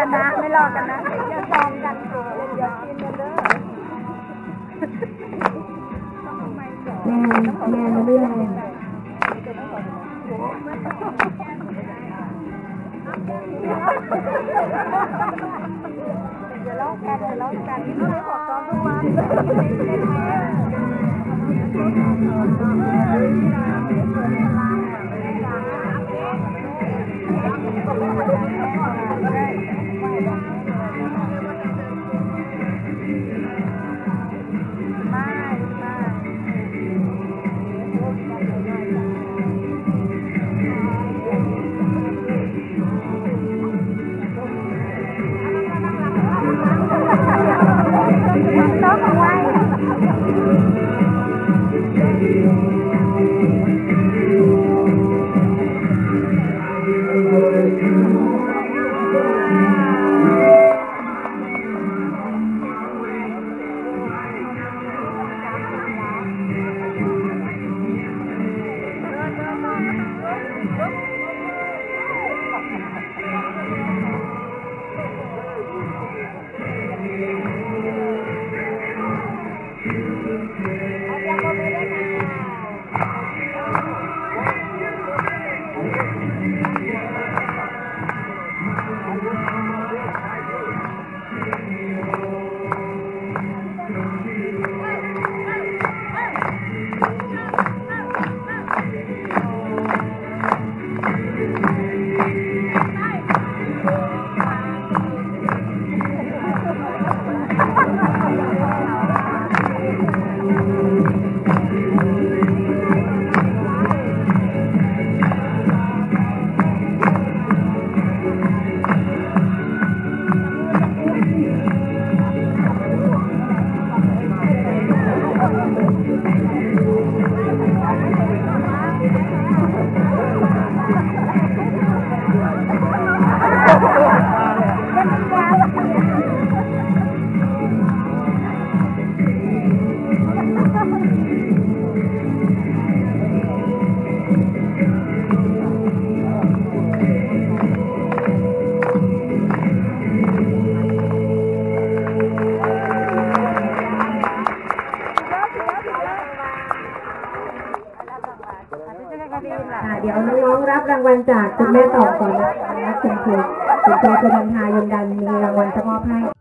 กันนะ ไม่ลอกกันนะอย่าซองกันอย่ากินกันเด้อแมนแมนมาเรื่อยอย่าลอกกันอย่าลอกกันไม่ได้ขอซ้อมทุกวันไม่ อ่ รางวัลจากคุณแม่ต่อก่อนนะคะคุณครูคุณครูจะนทายมดันมีรางวัลจะมอบให้